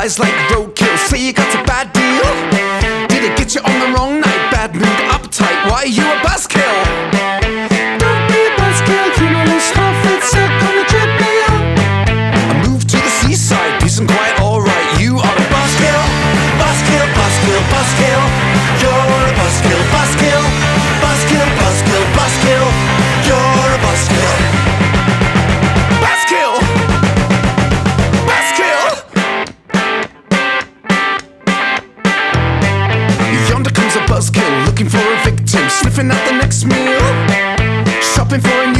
eyes like Yonder comes a buzzkill, looking for a victim, sniffing out the next meal, shopping for a new.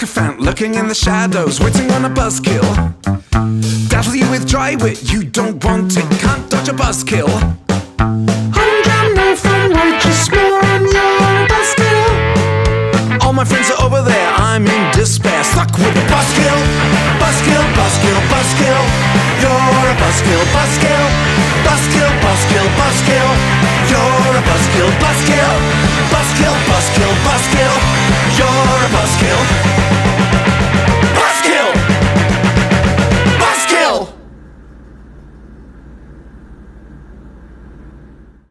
Sycophant lurking in the shadows, waiting on a buzzkill. Dazzle you with dry wit, you don't want it, can't dodge a buzzkill. Humdrum, no fun, righteous moron, you're a buzzkill. All my friends are over there, I'm in buzzkill,